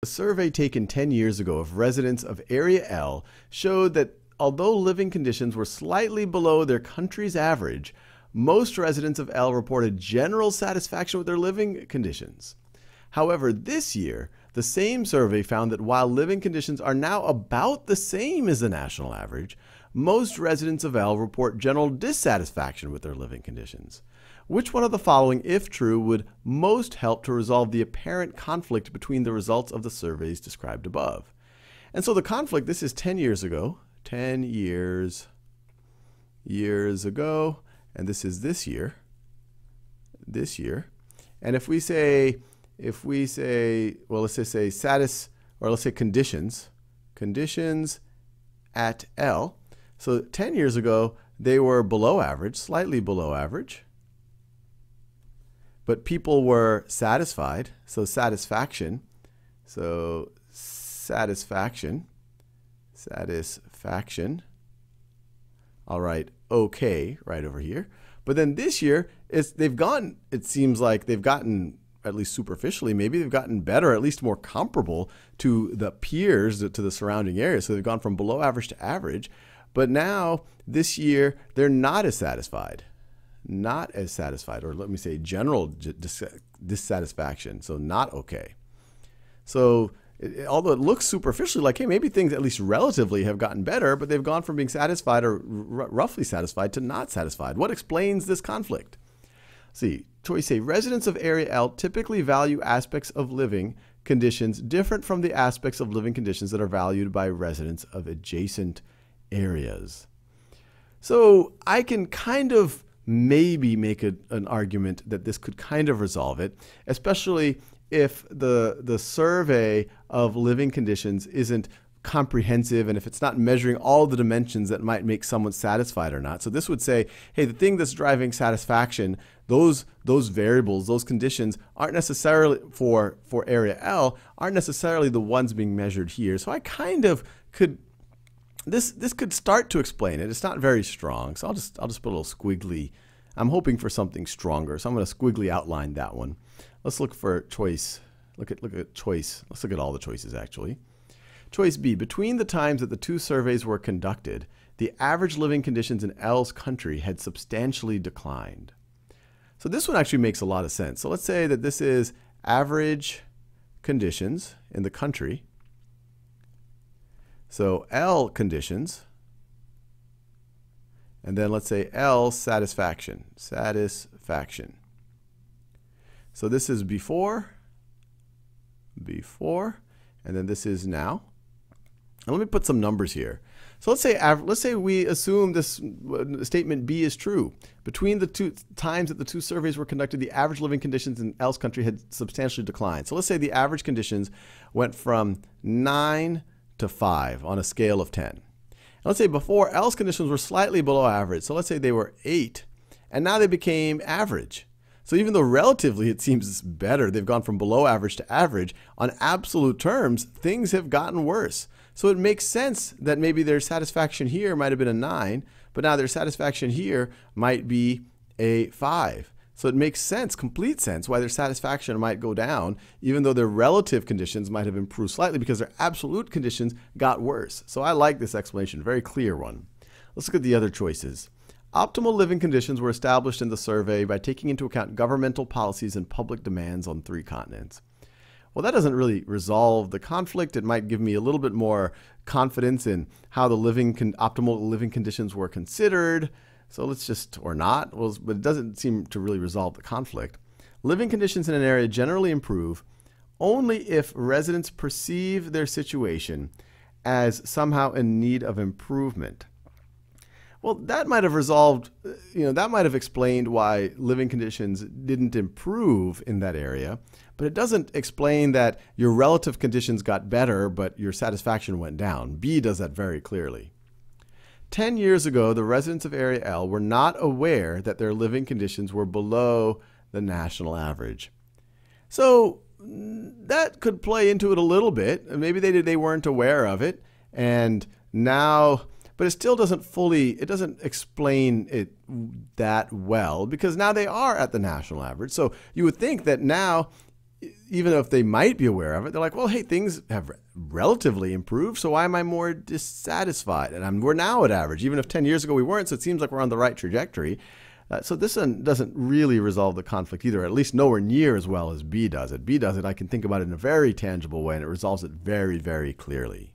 A survey taken 10 years ago of residents of Area L showed that although living conditions were slightly below their country's average, most residents of L reported general satisfaction with their living conditions. However, this year, the same survey found that while living conditions are now about the same as the national average, most residents of L report general dissatisfaction with their living conditions. Which one of the following, if true, would most help to resolve the apparent conflict between the results of the surveys described above? And so the conflict, this is 10 years ago, 10 years, years ago, and this is this year, this year. And if we say, if we say, well, let's just say status, or let's say conditions, conditions at L. So 10 years ago, they were below average, slightly below average but people were satisfied. So satisfaction. So satisfaction. Satisfaction. I'll write okay, right over here. But then this year, it's they've gotten. It seems like they've gotten at least superficially, maybe they've gotten better, at least more comparable to the peers, to the surrounding area. So they've gone from below average to average. But now, this year, they're not as satisfied not as satisfied, or let me say general dis- dissatisfaction. So not okay. So it, although it looks superficially like, hey, maybe things at least relatively have gotten better, but they've gone from being satisfied or roughly satisfied to not satisfied. What explains this conflict? See, choice A residents of Area L typically value aspects of living conditions different from the aspects of living conditions that are valued by residents of adjacent areas. So I can kind of maybe make a, an argument that this could kind of resolve it, especially if the the survey of living conditions isn't comprehensive and if it's not measuring all the dimensions that might make someone satisfied or not. So this would say, hey, the thing that's driving satisfaction, those those variables, those conditions aren't necessarily for for area L aren't necessarily the ones being measured here. So I kind of could this this could start to explain it. It's not very strong, so I'll just I'll just put a little squiggly. I'm hoping for something stronger, so I'm going to squiggly outline that one. Let's look for choice. Look at look at choice. Let's look at all the choices actually. Choice B. Between the times that the two surveys were conducted, the average living conditions in L's country had substantially declined. So this one actually makes a lot of sense. So let's say that this is average conditions in the country so L conditions, and then let's say L satisfaction, satisfaction. So this is before, before, and then this is now. And let me put some numbers here. So let's say let's say we assume this uh, statement B is true. Between the two times that the two surveys were conducted, the average living conditions in L's country had substantially declined. So let's say the average conditions went from 9 to 5 on a scale of 10. And let's say before L's conditions were slightly below average. So let's say they were 8, and now they became average. So even though relatively it seems better, they've gone from below average to average, on absolute terms, things have gotten worse. So it makes sense that maybe their satisfaction here might have been a 9, but now their satisfaction here might be a 5. So it makes sense, complete sense, why their satisfaction might go down, even though their relative conditions might have improved slightly because their absolute conditions got worse. So I like this explanation, very clear one. Let's look at the other choices. Optimal living conditions were established in the survey by taking into account governmental policies and public demands on three continents. Well, that doesn't really resolve the conflict. It might give me a little bit more confidence in how the living optimal living conditions were considered. So let's just, or not, well, but it doesn't seem to really resolve the conflict. Living conditions in an area generally improve only if residents perceive their situation as somehow in need of improvement. Well, that might have resolved, you know, that might have explained why living conditions didn't improve in that area, but it doesn't explain that your relative conditions got better, but your satisfaction went down. B does that very clearly. 10 years ago, the residents of Area L were not aware that their living conditions were below the national average. So that could play into it a little bit. Maybe they they weren't aware of it and now but it still doesn't fully it doesn't explain it that well because now they are at the national average. So you would think that now even if they might be aware of it, they're like, well, hey, things have relatively improved, so why am I more dissatisfied? And I'm, we're now at average, even if 10 years ago we weren't, so it seems like we're on the right trajectory. Uh, so this one doesn't really resolve the conflict either, at least nowhere near as well as B does it. B does it, I can think about it in a very tangible way, and it resolves it very, very clearly.